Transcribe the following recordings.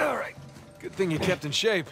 All right. Good thing you kept in shape.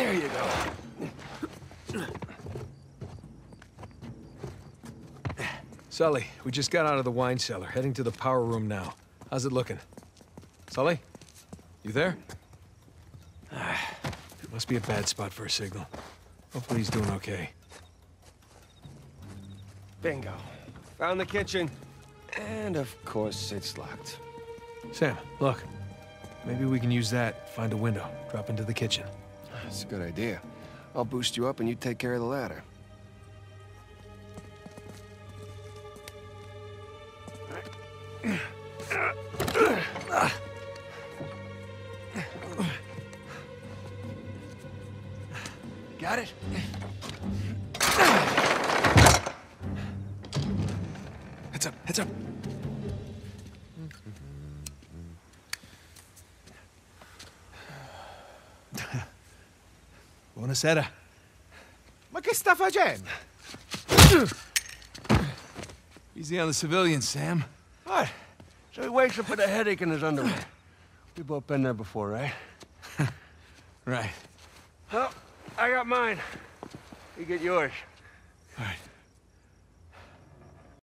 There you go. Sully, we just got out of the wine cellar, heading to the power room now. How's it looking? Sully? You there? Ah, it must be a bad spot for a signal. Hopefully he's doing okay. Bingo. Found the kitchen. And of course, it's locked. Sam, look. Maybe we can use that, find a window, drop into the kitchen. That's a good idea. I'll boost you up and you take care of the ladder. Buonasera. Ma che sta facendo? Easy on the civilians, Sam. What? So he wakes up with a headache in his underwear. We've both been there before, right? Right. Well, I got mine. You get yours.